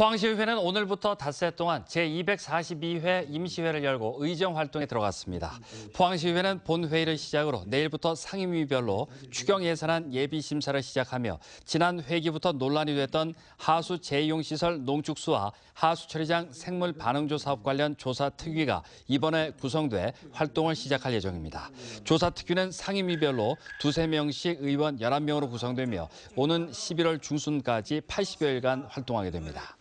포항시의회는 오늘부터 닷새 동안 제242회 임시회를 열고 의정 활동에 들어갔습니다. 포항시의회는 본회의를 시작으로 내일부터 상임위별로 추경 예산안 예비 심사를 시작하며 지난 회기부터 논란이 됐던 하수 재용 시설 농축수와 하수 처리장 생물 반응조 사업 관련 조사 특위가 이번에 구성돼 활동을 시작할 예정입니다. 조사 특위는 상임위별로 두세 명씩 의원 11명으로 구성되며 오는 11월 중순까지 80여일간 활동하게 됩니다.